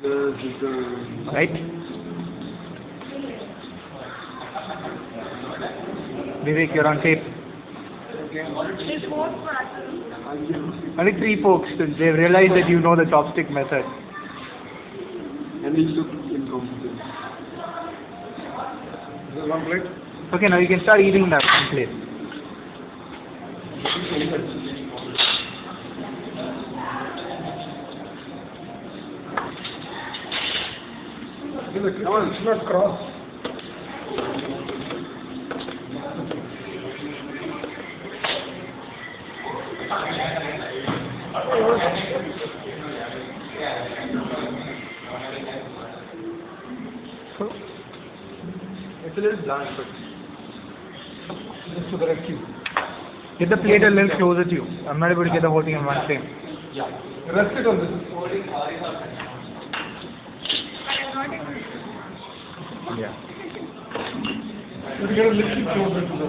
Right? Vivek, you're on tape. Only three folks, they've realized that you know the chopstick method. and he took incompetence. Is one plate? Okay, now you can start eating that one plate. Come on, it's not cross. It's a little blank, but just to correct you. Get the plate a little closer to you. I'm not able to get the whole thing in one frame. Yeah. Rest it on this. Yeah. You get a little closer to the.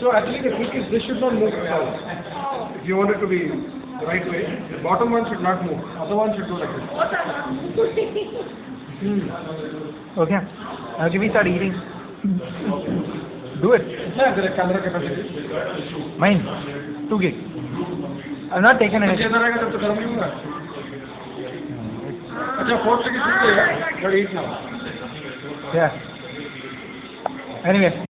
So actually the trick is this should not move at all. If you want it to be the right way, the bottom one should not move. Other one should go like this. Are Okay. Now can we start eating? Do it. Yeah, there camera capacity. Mine. Two gig. I've not taken जब अच्छा fourth से किसी को but at ना Yeah. Anyway.